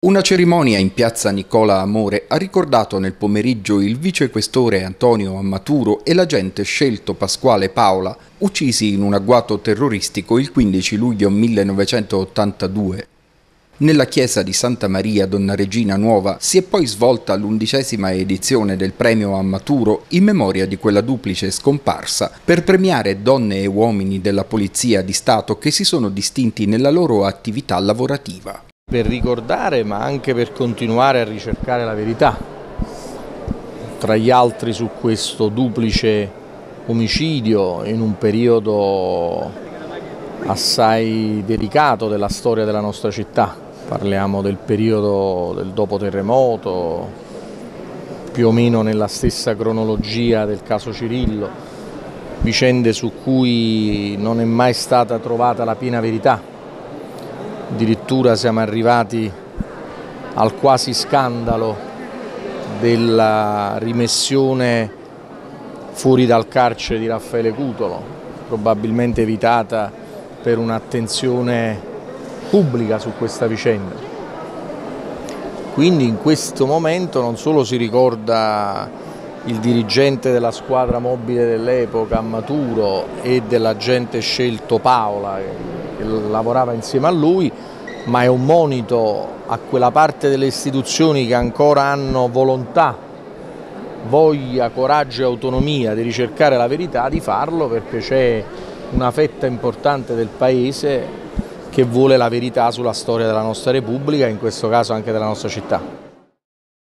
Una cerimonia in piazza Nicola Amore ha ricordato nel pomeriggio il vicequestore Antonio Ammaturo e l'agente scelto Pasquale Paola, uccisi in un agguato terroristico il 15 luglio 1982. Nella chiesa di Santa Maria Donna Regina Nuova si è poi svolta l'undicesima edizione del premio Ammaturo in memoria di quella duplice scomparsa per premiare donne e uomini della Polizia di Stato che si sono distinti nella loro attività lavorativa per ricordare ma anche per continuare a ricercare la verità, tra gli altri su questo duplice omicidio in un periodo assai delicato della storia della nostra città. Parliamo del periodo del dopo terremoto, più o meno nella stessa cronologia del caso Cirillo, vicende su cui non è mai stata trovata la piena verità addirittura siamo arrivati al quasi scandalo della rimessione fuori dal carcere di Raffaele Cutolo, probabilmente evitata per un'attenzione pubblica su questa vicenda. Quindi in questo momento non solo si ricorda il dirigente della squadra mobile dell'epoca, Maturo, e dell'agente scelto Paola, lavorava insieme a lui, ma è un monito a quella parte delle istituzioni che ancora hanno volontà, voglia, coraggio e autonomia di ricercare la verità, di farlo perché c'è una fetta importante del Paese che vuole la verità sulla storia della nostra Repubblica, in questo caso anche della nostra città.